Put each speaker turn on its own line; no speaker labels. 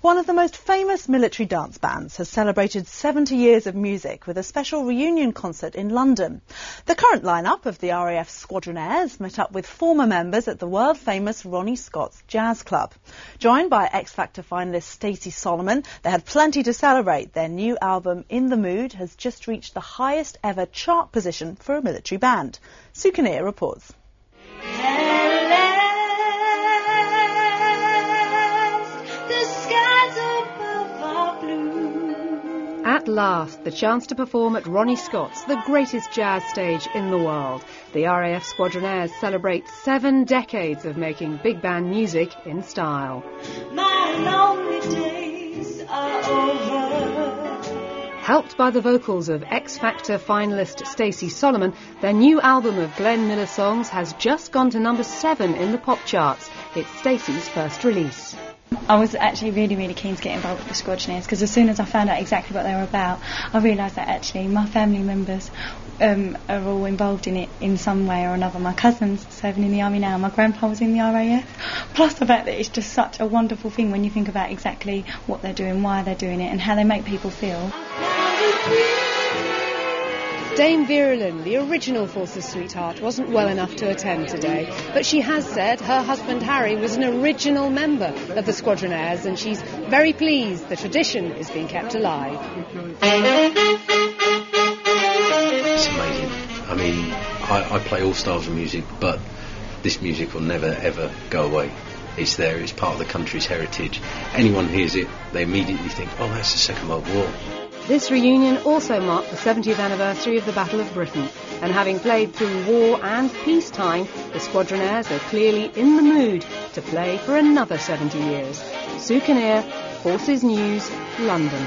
One of the most famous military dance bands has celebrated 70 years of music with a special reunion concert in London. The current lineup of the RAF Squadronaires met up with former members at the world famous Ronnie Scott's Jazz Club. Joined by X Factor finalist Stacey Solomon, they had plenty to celebrate. Their new album, In the Mood, has just reached the highest ever chart position for a military band. Sue Kinnear reports.
At last, the chance to perform at Ronnie Scott's, the greatest jazz stage in the world. The RAF Squadronaires celebrate seven decades of making big band music in style. Helped by the vocals of X Factor finalist Stacey Solomon, their new album of Glenn Miller songs has just gone to number seven in the pop charts. It's Stacey's first release.
I was actually really, really keen to get involved with the Squadronaires because as soon as I found out exactly what they were about, I realised that actually my family members um, are all involved in it in some way or another. My cousin's serving in the army now, my grandpa was in the RAF. Plus the fact that it's just such a wonderful thing when you think about exactly what they're doing, why they're doing it, and how they make people feel.
Dame Vera Lynn, the original Forces sweetheart, wasn't well enough to attend today, but she has said her husband Harry was an original member of the Squadronaires and she's very pleased the tradition is being kept alive.
It's amazing. I mean, I, I play all styles of music, but this music will never ever go away. It's there, it's part of the country's heritage. Anyone hears it, they immediately think, oh, that's the Second World War.
This reunion also marked the 70th anniversary of the Battle of Britain, and having played through war and peacetime, the Squadronaires are clearly in the mood to play for another 70 years. Kinnear, Forces News, London.